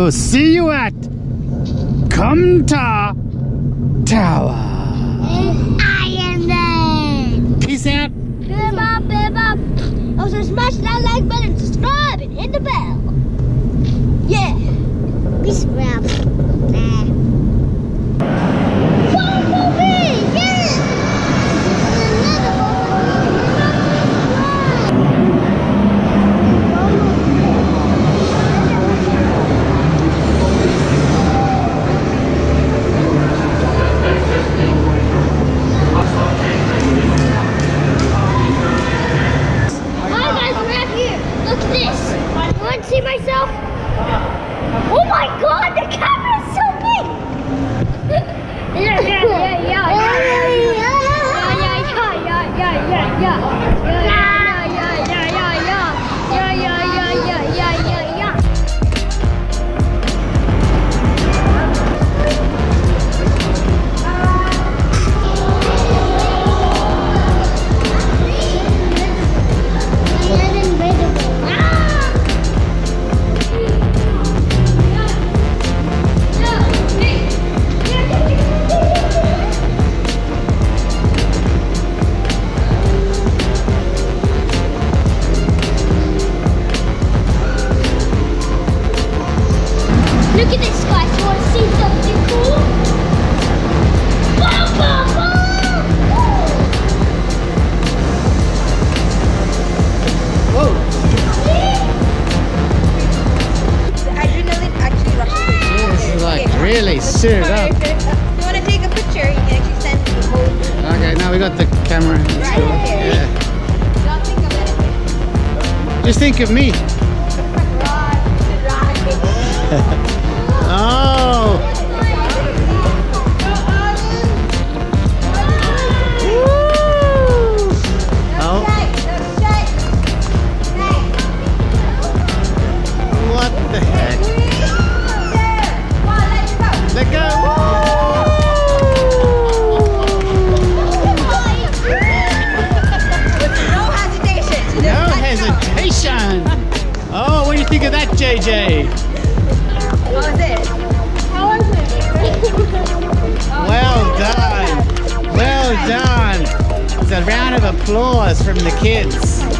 We'll see you at Komtar Tower. and Iron Man! Peace out. Bip up, bip up. Also smash that like button, subscribe, and hit the bell. Look at this, guys. You want to see something cool? Boom, boom, boom! Whoa. The adrenaline actually rushes. This is like really suited up. If you want to take a picture, you can actually send the whole. Okay, now we got the camera. That's Right, cool. okay. Yeah. Don't think of anything. Just think of me. Think of that, JJ? How was it? Well done. Well done. It's a round of applause from the kids.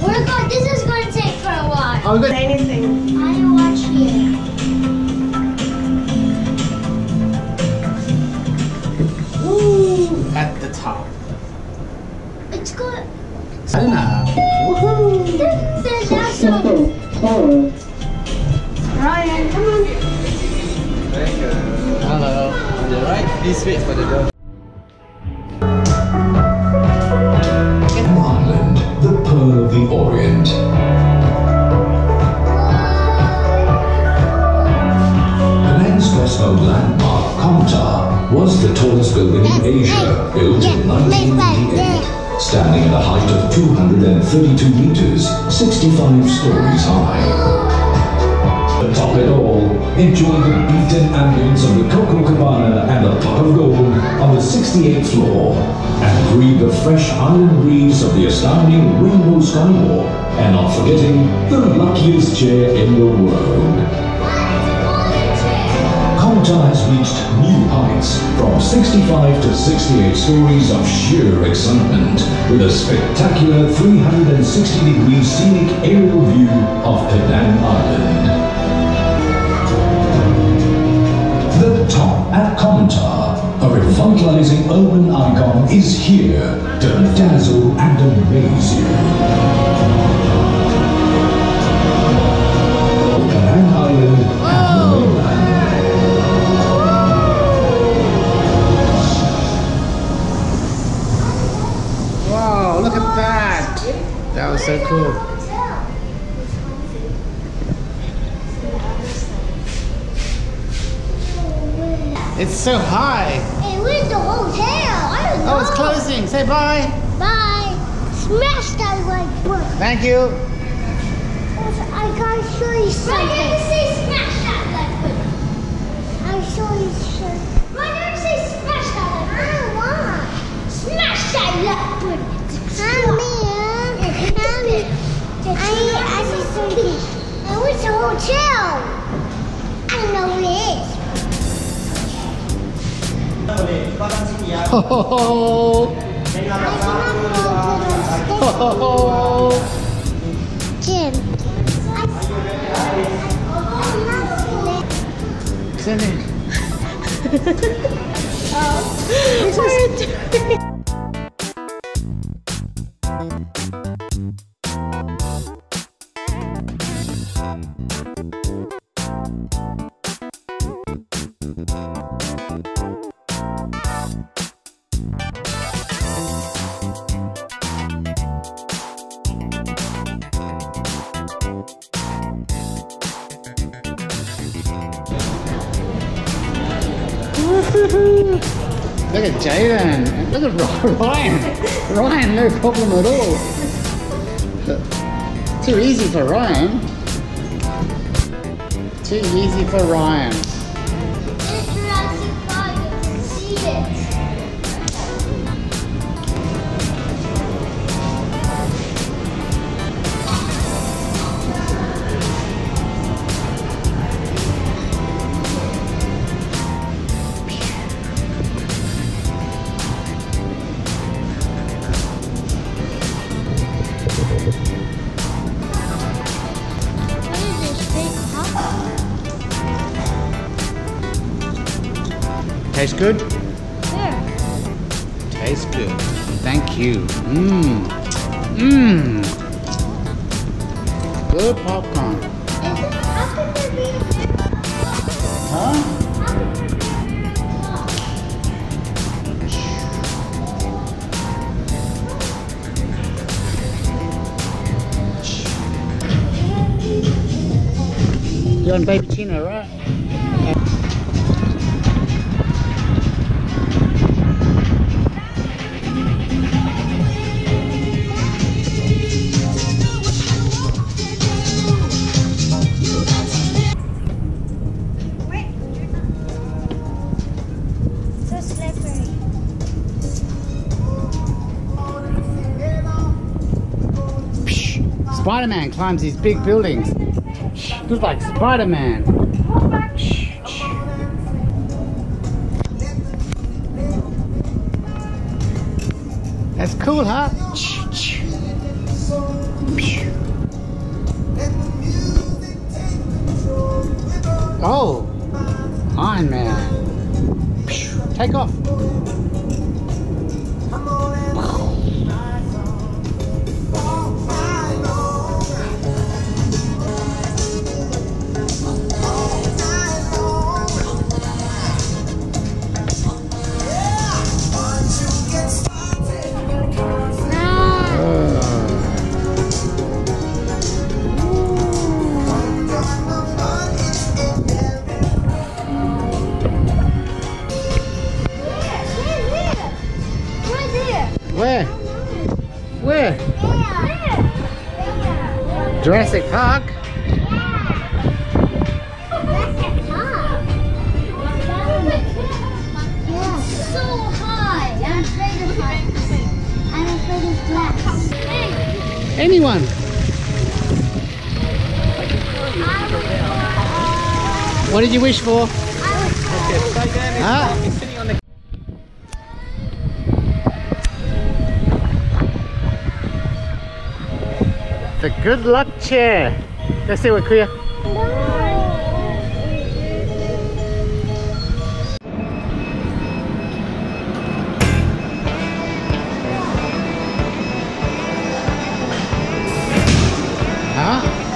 Oh We're going, this is going to take for a while. Oh, good. Anything. I watch here. Woo! At the top. It's good. Enough. Woohoo! There's also Ryan, come on. Thank you. Hello. On the right, please wait for the door. Built in 1988, standing at a height of 232 meters, 65 stories high. Atop it all, enjoy the beaten ambience of the Coco Cabana and the Pot of Gold on the 68th floor, and breathe the fresh island breeze of the astounding Rainbow Skywalk, and not forgetting the luckiest chair in the world. Reached new heights from 65 to 68 stories of sheer excitement with a spectacular 360 degree scenic aerial view of Penang Island. The top at Komtar, a revitalizing urban icon, is here to dazzle and amaze you. So cool. It's so high. Hey, where's the hotel? I don't know. Oh, it's closing. Say bye. Bye. Smash that like button. Thank you. I gotta show you something. Why did you say smash that like button? I'll show you Ho ho. Jim. Cindy. Look at Jaden. Look at Ryan. Ryan, no problem at all. Too easy for Ryan. Too easy for Ryan. Tastes good? Where? Tastes good. Thank you. Mmm. Mmm. Good popcorn. Is it, how can there be Huh? You're on Baby Chino, right? so Spider-Man climbs these big buildings. Looks like Spider-Man. That's cool, huh? Oh, Iron Man. Take off. Glass. Hey. Anyone? What did you wish for? Huh? The good luck chair. Let's see what clear. Huh?